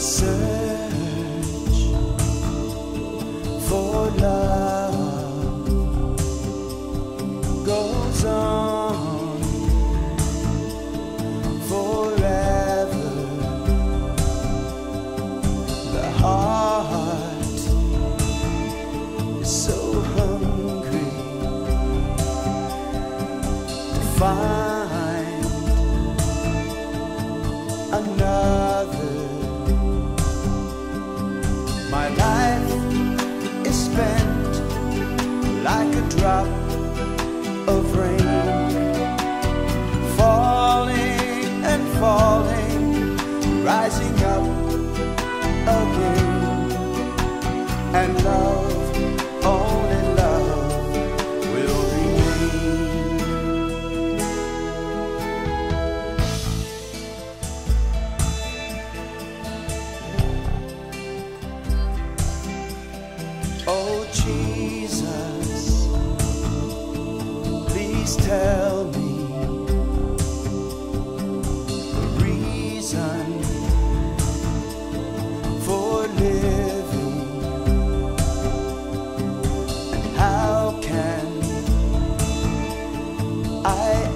search up again and love, only love will remain. Oh Jesus, please tell. living. How can I?